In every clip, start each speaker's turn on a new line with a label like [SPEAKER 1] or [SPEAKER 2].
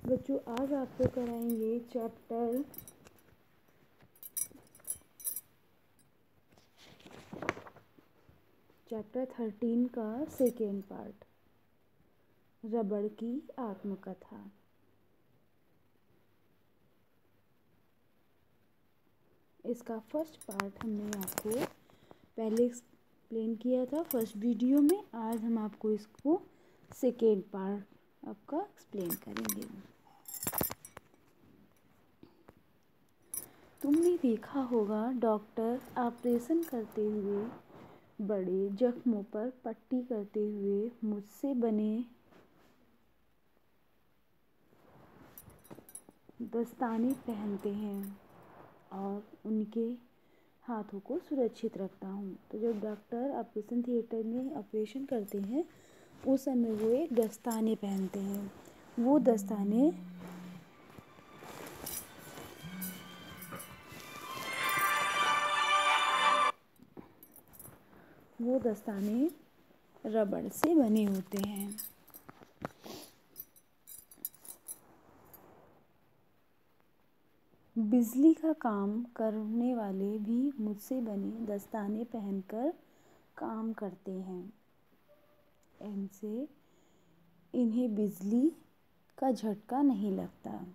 [SPEAKER 1] बच्चों, आज आपको कराएँगे चैप्टर चैप्टर थर्टीन का सेकेंड पार्ट रबड़ की आत्मकथा। इसका फ़र्स्ट पार्ट हमने आपको पहले एक्सप्लेन किया था फ़र्स्ट वीडियो में, आज हम आपको इसको सेकेंड पार्ट आपका एक्सप्लेन करेंगे। तुमने देखा होगा डॉक्टर ऑपरेशन करते हुए, बड़े जख्मों पर पट्टी करते हुए मुझसे बने दस्ताने पहनते हैं और उनके हाथों को सुरक्षित रखता हूँ। तो जब डॉक्टर ऑपरेशन थिएटर में ऑपरेशन करते हैं उस समय वो एक दस्ताने पहनते हैं। वो दस्ताने वो दस्ताने रबड़ से बने होते हैं। बिजली का काम करने वाले भी मुझसे बने दस्ताने पहनकर काम करते हैं। इनसे इन्हें बिजली का झटका नहीं लगता।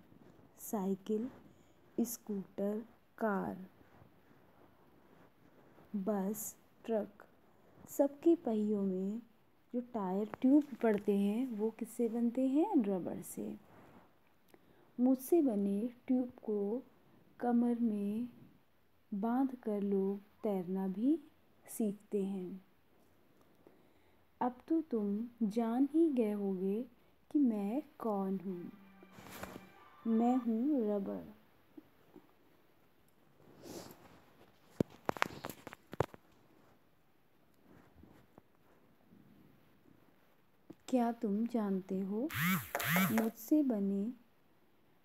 [SPEAKER 1] Cycle, scooter, car, bus, truck सबके पहियों में जो टायर ट्यूब पड़ते हैं, वो किससे बनते हैं? रबड़ से। मुझसे बने ट्यूब को कमर में बाँध कर लोग तैरना भी सीखते हैं। अब तो तुम जान ही गए होगे कि मैं कौन हूँ। मैं हूँ रबड़ क्या तुम जानते हो, मुझसे बने,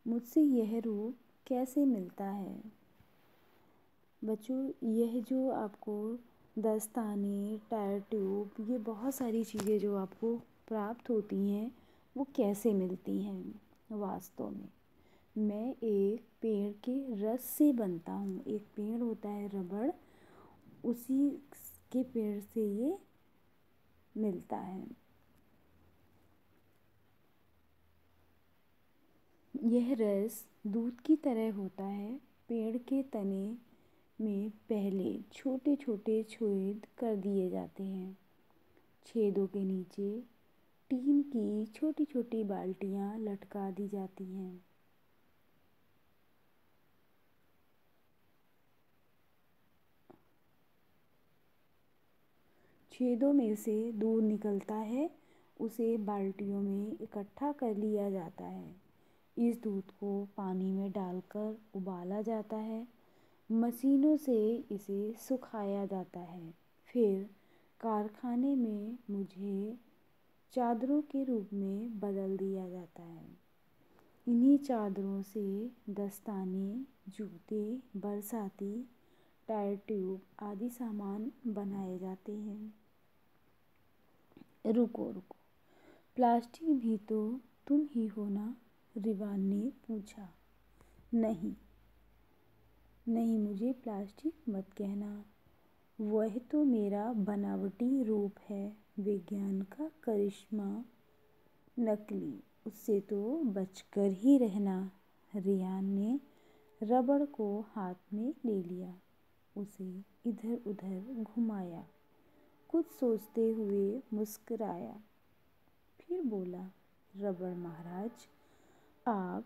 [SPEAKER 1] मुझसे यह रूप कैसे मिलता है? बच्चों, यह जो आपको दस्ताने, टायर ट्यूब, ये बहुत सारी चीज़ें जो आपको प्राप्त होती हैं, वो कैसे मिलती हैं वास्तव में? मैं एक पेड़ के रस से बनता हूँ। एक पेड़ होता है रबड़, उसी के पेड़ से ये मिलता है। यह रस दूध की तरह होता है, पेड़ के तने में पहले छोटे छोटे छेद कर दिए जाते हैं। छेदों के नीचे टीन की छोटी छोटी बाल्टियाँ लटका दी जाती हैं। छेदों में से दूध निकलता है, उसे बाल्टियों में इकट्ठा कर लिया जाता है। इस दूध को पानी में डालकर उबाला जाता है। मशीनों से इसे सुखाया जाता है। फिर कारखाने में मुझे चादरों के रूप में बदल दिया जाता है। इन्हीं चादरों से दस्ताने, जूते, बरसाती, टायर ट्यूब आदि सामान बनाए जाते हैं। रुको रुको। प्लास्टिक भी तो तुम ही हो ना? रिवान ने पूछा। नहीं। नहीं मुझे प्लास्टिक मत कहना। वह तो मेरा बनावटी रूप है, विज्ञान का करिश्मा। नकली, उससे तो बचकर ही रहना। रियान ने रबड़ को हाथ में ले लिया, उसे इधर उधर घुमाया, कुछ सोचते हुए मुस्कराया। फिर बोला, रबड़ महाराज, आप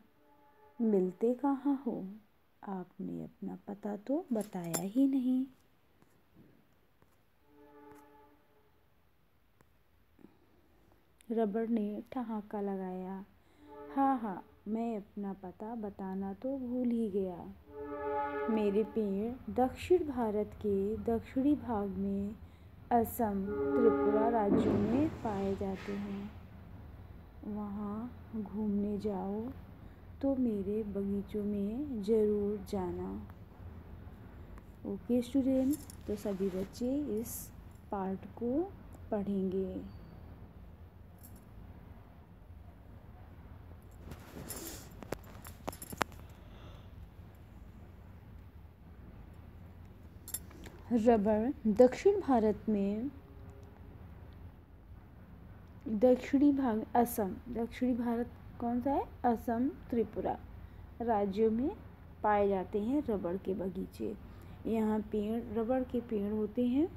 [SPEAKER 1] मिलते कहाँ हो? पता तो बताया ही नहीं। रबड़ ने ठहाका लगाया। हाँ हाँ मैं अपना पता बताना तो भूल ही गया। मेरे पेड़ दक्षिण भारत के दक्षिणी भाग में असम त्रिपुरा राज्यों में पाए जाते हैं। वहाँ घूमने जाओ तो मेरे बगीचों में ज़रूर जाना। ओके स्टूडेंट तो सभी बच्चे इस पार्ट को पढ़ेंगे। रबर, दक्षिण भारत में दक्षिणी भाग, असम। दक्षिणी भारत कौन सा है? असम, त्रिपुरा। राज्यों में पाए जाते हैं रबड़ के बगीचे। यहाँ पेड़, रबड़ के पेड़ होते हैं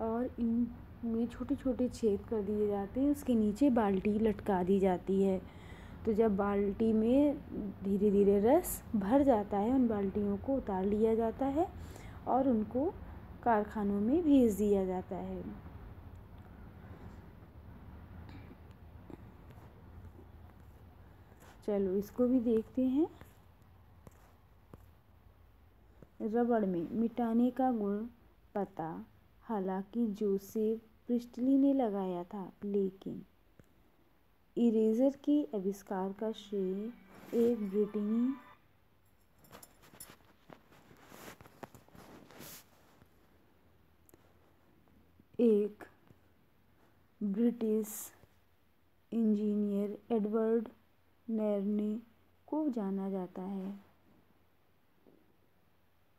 [SPEAKER 1] और इनमें छोटे छोटे छेद कर दिए जाते हैं, उसके नीचे बाल्टी लटका दी जाती है। तो जब बाल्टी में धीरे धीरे रस भर जाता है, उन बाल्टियों को उतार लिया जाता है और उनको कारखानों में भेज दिया जाता है। चलो, इसको भी देखते हैं। रबड़ में मिटाने का गुण पता। हालाँकि जोसेफ प्रिस्टली ने लगाया था, लेकिन इरेजर के आविष्कार का श्रेय एक ब्रिटेनी एक ब्रिटिश इंजीनियर एडवर्ड नैरने को जाना जाता है।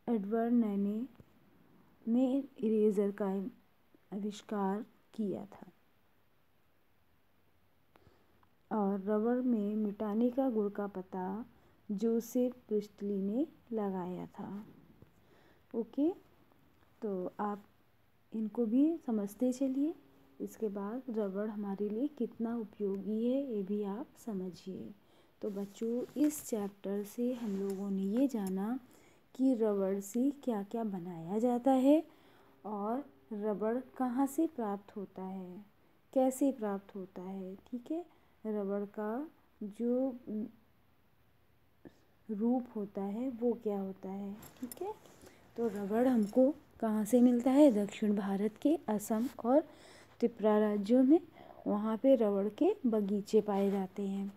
[SPEAKER 1] एडवर्ड नैने ने इरेजर का आविष्कार किया था। और रबर में मिटाने का गुण का पता जोसेफ प्रिस्टली ने लगाया था। ओके तो आप इनको भी समझते चलिए। इसके बाद रबड़ हमारे लिए कितना उपयोगी है, ये भी आप समझिए। तो बच्चों, इस चैप्टर से हम लोगों ने ये जाना कि रबड़ से क्या क्या बनाया जाता है और रबड़ कहाँ से प्राप्त होता है? कैसे प्राप्त होता है? ठीक है? रबड़ का जो रूप होता है, वो क्या होता है? ठीक है? तो रबड़ हमको कहाँ से मिलता है? दक्षिण भारत के, असम और त्रिपुरा राज्यों में। वहाँ पे रबड़ के बगीचे पाए जाते हैं।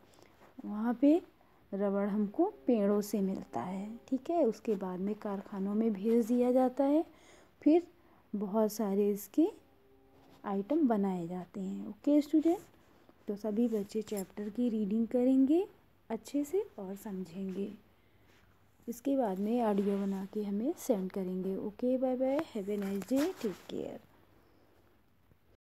[SPEAKER 1] वहाँ पे रबड़ हमको पेड़ों से मिलता है, ठीक है? उसके बाद में कारखानों में भेज दिया जाता है। फिर बहुत सारे इसके आइटम बनाए जाते हैं ओके स्टूडेंट तो सभी बच्चे चैप्टर की रीडिंग करेंगे, अच्छे से और समझेंगे। इसके बाद में ऑडियो बना के हमें सेंड करेंगे okay bye bye have a nice day take care